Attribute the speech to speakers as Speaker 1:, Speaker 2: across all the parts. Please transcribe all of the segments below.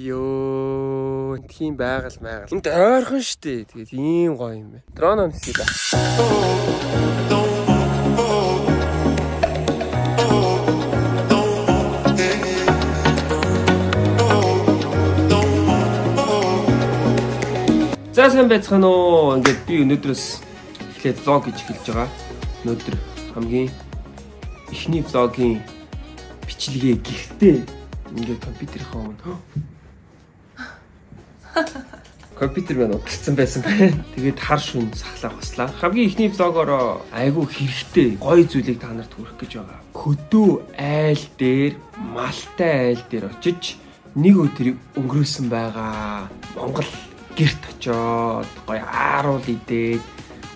Speaker 1: Йоо, тийм байгаль майгал. Энд ойрхон штэ. Тэгээд ийм гоё юм байна. Дрон онсгий да. За сайн байцгаана уу. Ингээд би өнөөдрөөс эхлээд влог гэж хэлж байгаа. Өнөөдөр хамгийн эхний влогийн бичлэгээ гихтээ ингээд компьютерийнхаа өмнө компьютер маань утгацсан байсан байна. Тэгээд хар шүн сахлах баслаа. Хамгийн ихний влогоороо айгүй хэрэгтэй гоё зүйлийг та нарт хүргэх гэж байгаа. Хөдөө айл дээр, малтай айл дээр очиж нэг өдрийг өнгөрөөсөн байгаа. Монгол гэрт очоод гоё ааруул идээд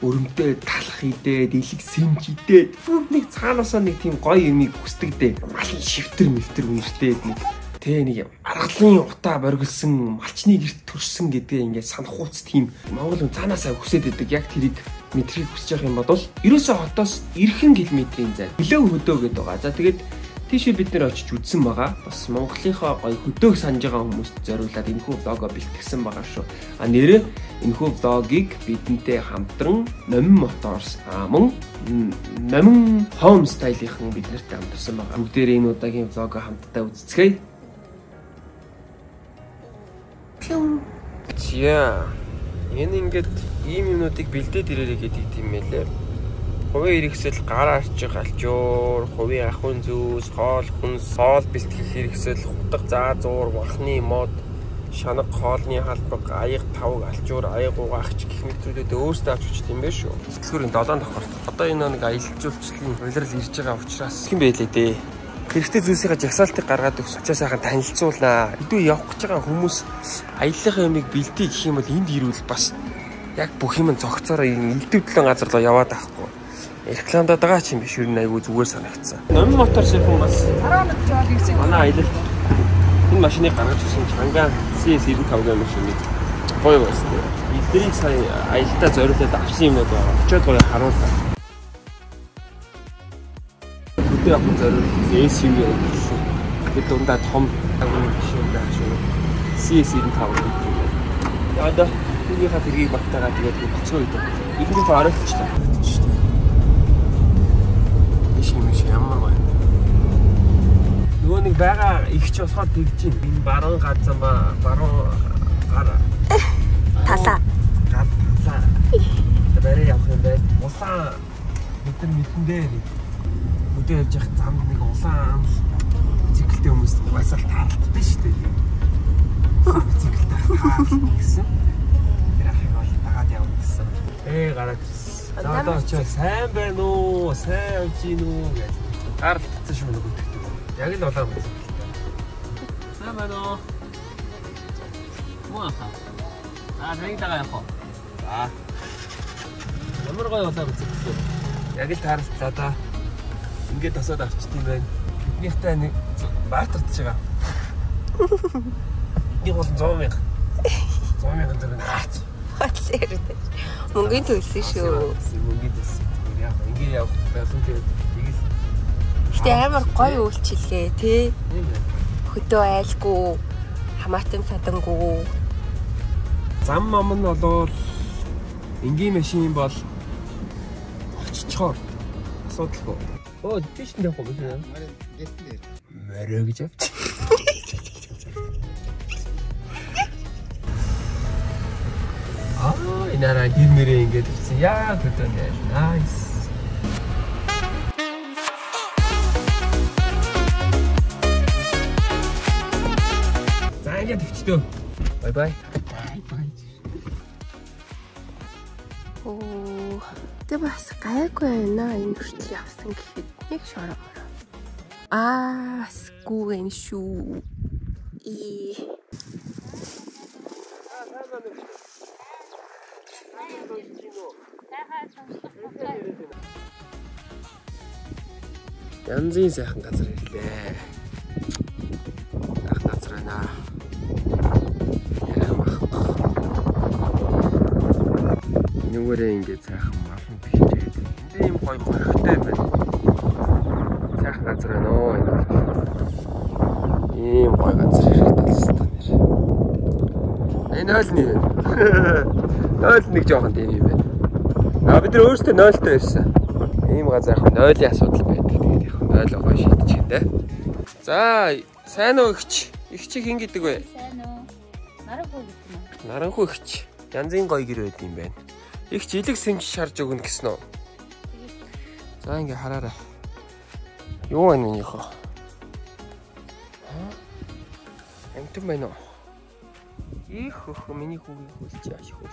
Speaker 1: өрөмтэй талах идээд илэг сэмж идээд нэг цаанаасаа нэг тийм гоё юмыг хүсдэг дээ. Малын шивтэр мэвтэр үнэртэй нэг Тэ нэг аргалын утаа боргилсан малчны герт төрсөн гэдгээ ингээд санахууц тийм Монгол хүн цаанаасаа хүсээд идэг яг тэрийг мэдрийг хүсэж явах юм бол ерөөсөө хотоос эрхэн километрийн зай нөлөө хөдөө гэдэг байгаа. За тэгээд тийшээ бид нэр очиж үзсэн байгаа. Бас Монголынхоо гоё хөдөөх санаж байгаа хүмүүст зориулаад энэхүү влого бэлтгэсэн байгаа шүү. А нэрээ энэхүү влогийг бидэнтэй хамтран Номин Моторс мөн Номин Home Style-ийн бид нартай хамтарсан байгаа. Бүгдээрээ энэ удаагийн влого хамтдаа үзцгээе. Пиу. Тиа. Энэ ингээд ийм юмнуудыг бэлдээд ирээрэй гэдэг юм байлээ. Хувийн хэрэгсэл гар арчих алчуур, хувийн ахын зүүс, хоол хүнс, хоол бэлтгэх хэрэгсэл, хутга заазуур, вахны мод, шанаг хоолны халбаг, аяг тавг алчуур, аяг угаагч гэх мэтрүүдэд өөрсдөө авч үзт юм байна шүү. Сэтгэлгүүрийн 7 давхар. Одоо энэ нэг аялалжуулчлалын хувилрал ирж байгаа учраас хэм байлээ дээ хэрэгтэй зүйлсийнхаа жагсаалтыг гаргаад өгс очоо сайхан танилцуулнаа. Хэдүү явах гэж байгаа хүмүүс аяллахын юмыг бэлдээ гэх юм бол энд ирвэл бас яг бүх юм зогцоороо элдвдлэн газар руу яваад авахгүй. Рекламадад байгаа ч юм биш юу айгүй зүгээр санагдсан. Номын мотор ширхэн бас
Speaker 2: 10 минут жоод ирсэн.
Speaker 1: Манай аялал энэ машиныг гаргаж ирсэн чанга CS95 гэх машиныг гоё байсан. Эдгэрийг сая аялалтаа зориулаад авсан юмнууд байгаа. Очоод гоё харууллаа хөдөө явах зориулсан SUV гэсэн. Бид дундаа том агуулгын машин байх шүү. CS95 гэдэг. Яа да түүнийхээ тэргийг багтаагаа тэгээд боцгоо гэдэг. Ихэнх оройтчлаа. Иш юм шиг ямар гоё. Нөгөө нэг байгаа их ч болохоор тэгж юм. Энэ баруун газан ба баруун гар
Speaker 2: талаа.
Speaker 1: Гар талаа. Тэрээр явах юм байна. Улаан нар мэдэндээ өдөө явж явах замд нэг улаан циклтэй хүмүүс байсаар таалддаг шүү дээ. Циклтэй таалддаг гэсэн. Тэр ахыг бол дагаад явна гэсэн. Ээ гараад За одоо ч сайн байна уу? Сайн явж гин үү гэж гаралцсан шүү нэг өгдөг. Яг л улаан циклтэй. Сайн байна уу? Муу хаа. Аа нэг тагаа явах. За. Ямар гоё улаан циклтэй. Яг л тааралцлаа да ингээд тасаад авчт юм байна. Биднийхтэй нэг баатарч байгаа. Нэг бол 100 мянга. 100 мянга төгрөг наач.
Speaker 2: Хотлэр. Мөнгөний төлсөн шүү.
Speaker 1: Мөнгөний төлсөн. Яг ингээд явах байсан тэгэл
Speaker 2: Гэтэ амар гоё үйлчлээ тий. Хөдөө айлгүй хамаатан садангуу.
Speaker 1: Зам мам нь болвол энгийн машин бол очичоор асуудалгүй Оо тийш явах юм байна. Мөрөө гэж авч. Аа, инаараа гэр мэрээ ингэж ирсэн. Яа хөтөн яа. Nice. За ингээд төвчтөө. Бай бай. Бай бай.
Speaker 2: Оо, тэ бас гайгүй байна энэ хүртэл явсан гэхэд нэг шороо. Аа, скуэн шүү. И
Speaker 1: Янзын сайхан газар ирлээ. Ах газар байна. Нүгээрээ ингээд сайхан малын бихжээд. Энд ийм гоё горхтой байна газар байна оо энэ бол ийм гоё газар талсан та нэр. нойлны юм. Нойл нэг жоохон тийм юм байна. А бид нар өөрсдөө нойлтой байсан. Ийм газар яг нойлын асуудал байдаг. Тэгээд яг нойл гоо шийдчих да. За, сайн уу ихч? Ихчийг хин гэдэг вэ?
Speaker 3: Сайн уу? Наранхуу гэдэг юм.
Speaker 1: Наранхуу ихч. Янзын гоё гэр байд юм байна. Ихч илэг сэмж шарж өгнө гэсэн үү? За ингээ хараарай. Юу вэ минийхөө? Амтэн байна уу? Их хөх миний хүүгийг хүлж яаш хөл.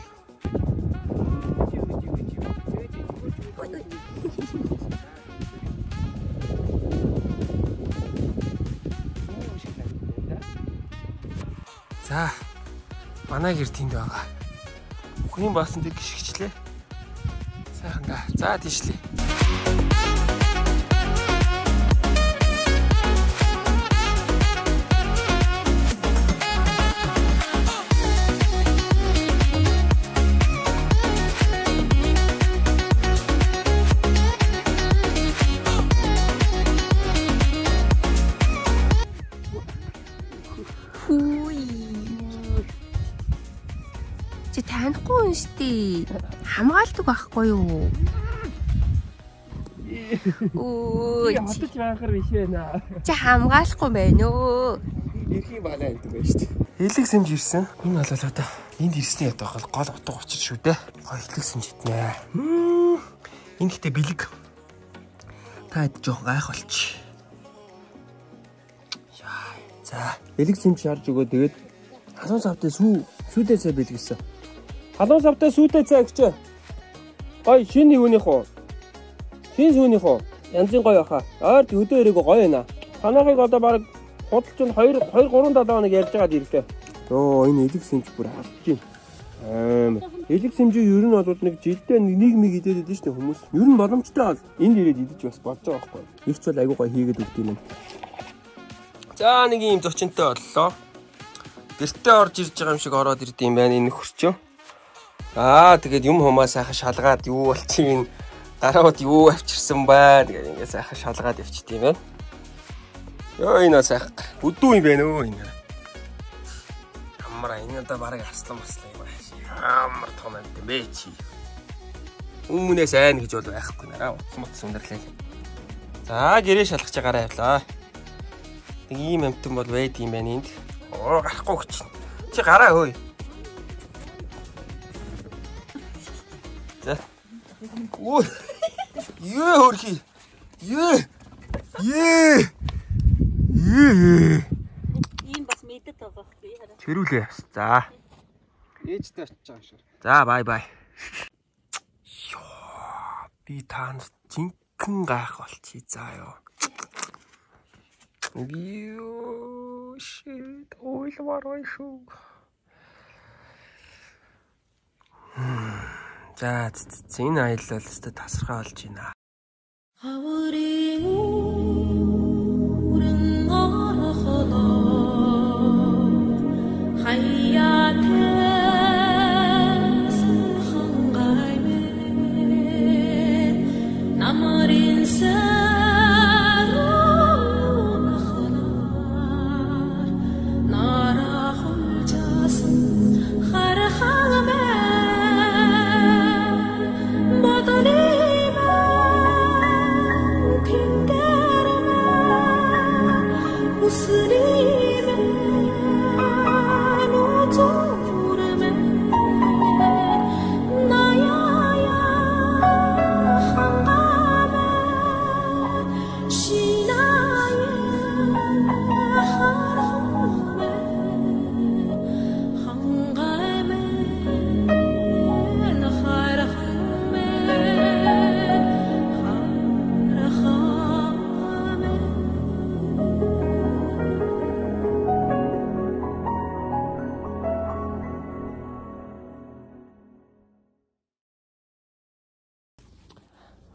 Speaker 1: За манай гэр тэнд байгаа. Бүхний баасан тэг гიშгчлээ. Сайхан да. За тийшлээ.
Speaker 2: Юм штий. Хамгаалдаг байхгүй юу? Өө,
Speaker 1: Хотод байхаар биш байна.
Speaker 2: чи хамгаалахгүй байна өө.
Speaker 1: Ирхийн балаа гэдэг байна шүү дээ. Хэлэг сэмж ирсэн. Энэ одоо энд ирсний ятаа гол гол утга учир шүү дээ. Гой хэлэг сэмж итнэ. Энэ гэхдээ бэлэг. Та хэд жоох гайх болч. Яа. За, бэлэг сэмж шарж өгөө тэгээд халуун савтай сүү сүүдээ цай бэлгэсэн. Халуун савтай сүүдээ цай гэж. Гой шинэ юуных уу? Шинэ сүүнийх үү? Янзын гоё баха. Ойр хөдөө ирээгөө гоё байна. Танахыг одоо баг худалч нь 2 2 3 7 хоног ярьж байгаад ирлээ. Йоо энэ элэг сэмж бүр халж байна. Аим. Элэг сэмжээ ер нь бол нэг жилдээ нэг миг идээд байдаг шүү дээ хүмүүс. Ер нь боломжтой бол энд ирээд идэж бас болж байгаа байхгүй. Ирч бол айгуу гоё хийгээд өгд юм. За нэг юм зочинтой боллоо. Гэртээ орж ирж байгаа юм шиг ороод ирд юм байна энэ хөрчөө. Аа тэгээд юм хумаа сайхан шалгаад юу болчих юм гарууд юу авчирсан баа тэгээд ингээ сайхан шалгаад явчт юм байна. Йоо энэ сайхан бүдүү юм байна өө энэ. Амра энэ одоо бараг аслан маслан юм байна. Амар том юм бэ чи. Өмнөөс айн гэж бол байхгүй нэраа утас мутас өндөрлээ. За гэрээ шалгах чагараа явлаа. Нэг ийм амтан бол байд юм байна энд. Оо гарахгүй гэж. Чи гараа хөөе. Ой. Ее хөрхи. Ее. Ее. Ее.
Speaker 3: Ийм бас мэддэг байгаа би хараа.
Speaker 1: Чирүүлээ. За.
Speaker 4: Ээжтэй очиж байгаа шүү.
Speaker 1: За бай бай. Йоо. Би таанд жинхэнэ гайх болчихъя заа ёо. Юу shit ойлмаар ой шүү. За энэ аялал өстө тасархай болж байна.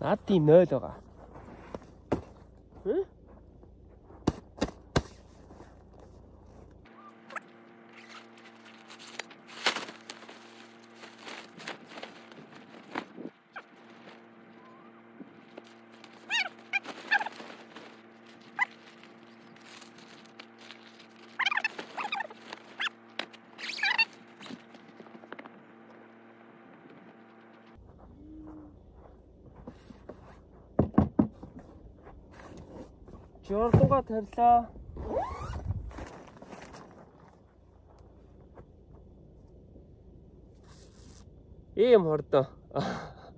Speaker 1: Наад тийм 0 байгаа. Хм? Жорлонго тавилаа. Ийм хордоо.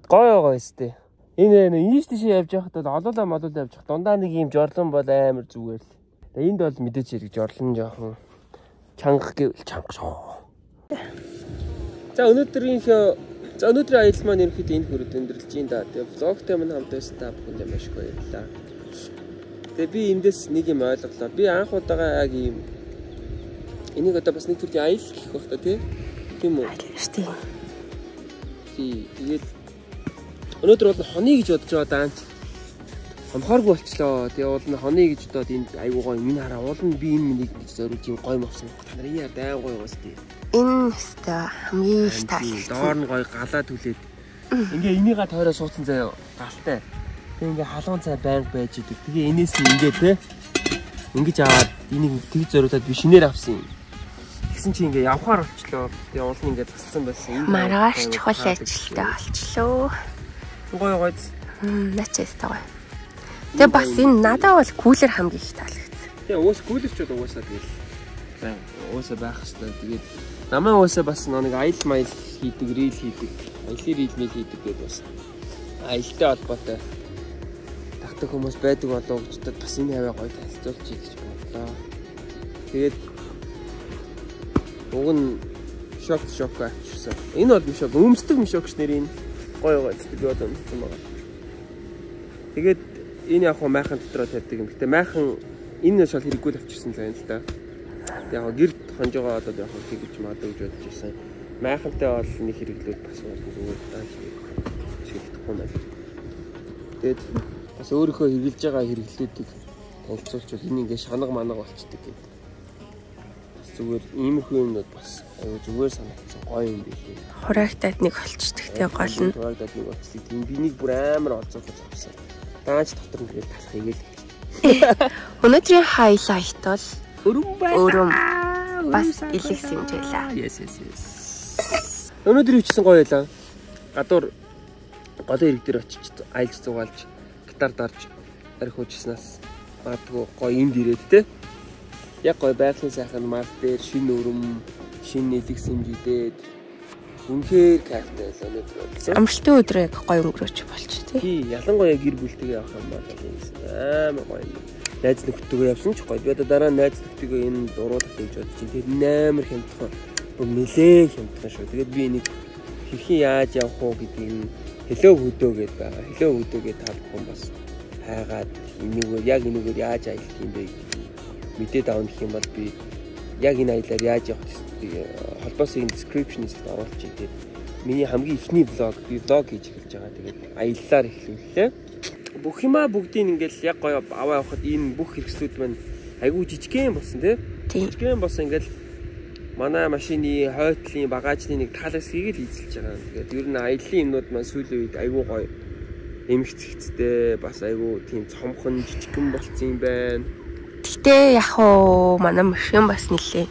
Speaker 1: Гой гой өстэй. Энэ нэг ийш тийш явж байхад бол олоолаа молоолаа явж байхад дундаа нэг ийм жорлон бол амар зүгээр л. Тэгээ энд бол мэдээч хэрэг жорлон жоохон чанга гэвэл чанга шоо. За өнөөдрийнхөө за өнөөдрийн аялал маань ерөнхийдөө энэ хүрээд өндөрлж юм да. Тэгээ влогтой минь хамт байсан та бүхэнд маш их баярлалаа. Тэгээ би эндээс нэг юм ойлголоо. Би анх удаага яг ийм энийг одоо бас нэг төрлийн аялал гэх байх та тий. Тийм үү?
Speaker 2: Штий.
Speaker 1: Тий. Тэгээд өнөөдөр бол хоны гэж бодож байгаа даанч. Хомхооргүй болчлоо. Тэгээ уул нь хоны гэж бодоод энд айгуу гоё минь хараа уул нь би энэ минийг гэж зориулж юм гоё мовсон. Та нар энэ дайн гоё гоос тий.
Speaker 2: Энэ өстой хамгийн их таалагдсан.
Speaker 1: Доор нь гоё галаа түлээд. Ингээ энийга тойроо суудсан заяа галтай. Тэгээ ингээ халуун цай байнг байж идэг. Тэгээ энээс нь ингээ те. Ингиж аваад энийг тэг зориулаад би шинээр авсан юм. Тэгсэн чи ингээ явхаар болчлоо. Тэгээ уул нь ингээ зассан байсан.
Speaker 2: Маргааш чухал ажилтай болчлоо.
Speaker 1: Гоё гоё.
Speaker 2: Хм, начаас таа. Тэгээ бас энэ надад бол кулер хамгийн их таалагдсан.
Speaker 1: Тэгээ уус гүйлэрч бол уусаа тэгэл. Байн уусаа байх хэвээр. Тэгээд намаа уусаа бас нэг аялал маял хийдэг, рил хийдэг. Аялын рил мэл хийдэг гэдэг бас аялалтай холбоотой тагтаг хүмүүс байдаг болов уу гэж бодоод бас энэ хаваа гоё танилцуулж ий гэж бодлоо. Тэгээд уг нь шок шок авчихсан. Энэ бол мишок өмсдөг мишокч нэр энэ гоё гоё гэдэг би одоо өмссөн байгаа. Тэгээд энэ яг хуу майхан дотроо тавьдаг юм. Гэтэ майхан энэ шал хэрэггүй л авчирсан л байна л да. Яг хоо гэрд хонж байгаа одоо яг хоо тэгж магадгүй гэж бодож байсан. Майхантай бол нэг хэрэглүүд бас зүгээр тааш шигдэхгүй байна. Тэгээд бас өөрийнхөө хэрэгжилж байгаа хэрэглүүдийг танилцуулчихвал энэ ингээ шанаг манаг болчдөг гэдэг. Бас зүгээр иймэрхүү юмнууд бас аюу зүгээр санагдсан гоё юм билээ.
Speaker 2: Хураагтаад нэг олчдаг тий гол нь.
Speaker 1: Хурагдаад нэг болчихсон. Тийм би нэг бүр амар олзоолож авсан. Дааж дотор нь тэгээд талах игээл.
Speaker 2: Өнөөдрийн хайлайт бол
Speaker 1: Өрөм байсан.
Speaker 2: Өрөм. бас илэг сэмжээлээ.
Speaker 1: Yes yes yes. Өнөөдөр юу чийсэн гоё байлаа. Гадуур голын ирэг дээр очиж айлж зугаалж гитар дарж арх хуужснаас магадгүй гоё энд ирээд те. Яг гоё байгалийн сайхан мал дээр шин өрөм, шин нэлэг сэмжидээд үнхээр кайфтай байлаа өнөөдөр.
Speaker 2: Амралтын өдрөө яг гоё өнгөрөөч болч тий.
Speaker 1: Тий, ялангуяа гэр бүлтэйгээ явах юм бол амар гоё юм. Найз нөхдөдөө явсан ч гоё. Би одоо дараа найз нөхдөдөө энэ дуруулах гэж бодож чинь. Тэр амар хямдхан. Нилээ хямдхан шүү. Тэгээд би энийг хэрхэн яаж явах уу гэдгийг нь хэлөө хөдөө гэдээ байгаа. Хэлөө хөдөө гэдээ та бүхэн бас хайгаад энийгээр яг энийгээр яаж аялах юм бэ мэдээд авах юм бол би яг энэ аялаар яаж явах вэ? холбоосын description-д оруулж идэв. Миний хамгийн ихний влог би влог хийж эхэлж байгаа. Тэгээд аяллаар эхлүүллээ. Бүх юмаа бүгдийг ингээл яг гоё аваа явахад энэ бүх хэрэгслүүд маань айгүй жижигхэн болсон тий. Жижигхэн болсон ингээл манай машины хойтлын багажны нэг таалагдсгийг л эзэлж байгаа. Тэгээд ер нь аяллаа юмнууд маань сүүлийн үед айгүй гоё эмх цэгцтэй бас айгүй тийм цомхон жижигхэн болцсон юм байна.
Speaker 2: Гэтэ яг уу манай машин бас нилээ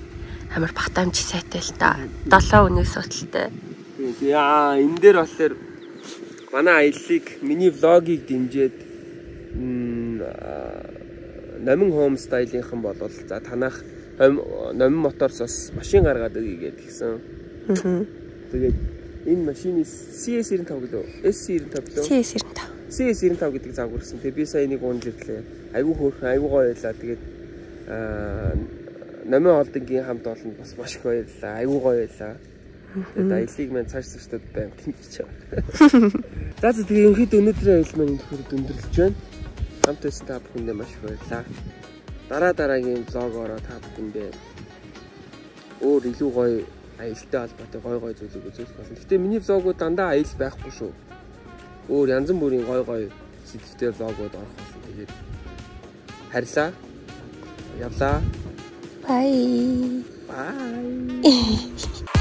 Speaker 2: амар багтаамж сайтай л та. 7 өнөөс.
Speaker 1: Тийм яа энэ дээр болохоор манай аяллыг миний влогийг дэмжиж номин хоум стайлийнхан болвол за танах номин моторс бас машин гаргаад өгье гэд гисэн. Тэгээд энэ машины CS95 гэлөө S95 гэлөө
Speaker 2: CS95.
Speaker 1: CS95 гэдэг зав хүрсэн. Тэгээд би сая энийг унж ирлээ. Айгу хөөрхөн айгу гоё байлаа. Тэгээд аа номин холдынгийн хамт олон бас маш их баярлаа. Айгу гоё байлаа. Тэгээд аяллыг маань цааш цаашдад байнг тэмцэж байгаа. За за тэгээ ерөнхийдөө өнөөдрийн аялал маань энэ хүрээд өндөрлөж байна. Хамт байсан та бүхэндээ маш их баярлалаа. Дараа дараагийн влогоороо та бүхэндээ өөр илүү гоё аялалтай холбоотой гоё гоё зүйлийг үзүүлэх болно. Гэтэ миний влогууд дандаа аял байхгүй шүү. Өөр янз бүрийн гоё гоё сэтгэвтэй влогууд орох болно. Тэгээд харьлаа. Явлаа.
Speaker 2: Bye.
Speaker 1: Bye.